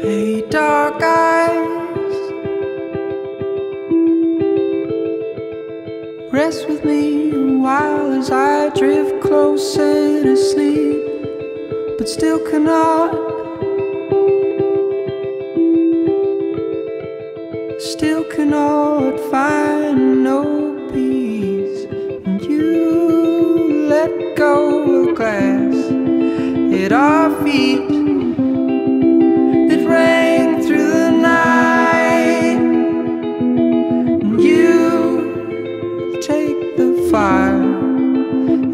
Hey, dark eyes, rest with me a while as I drift closer to sleep, but still cannot, still cannot find no peace. And you let go of glass at our feet. Fire,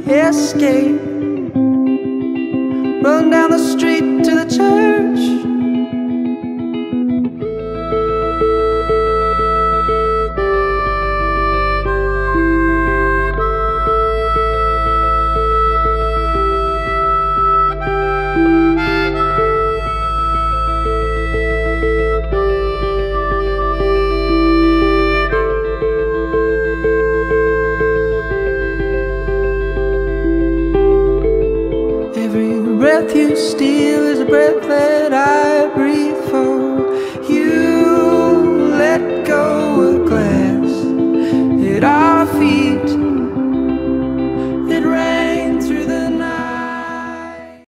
escape, breath you steal is the breath that I breathe for you. Let go of glass at our feet.